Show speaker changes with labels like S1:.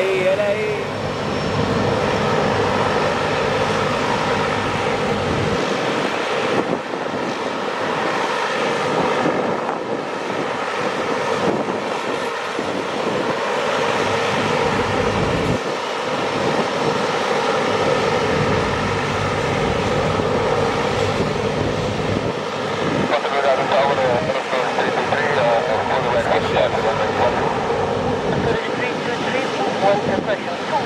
S1: لي لي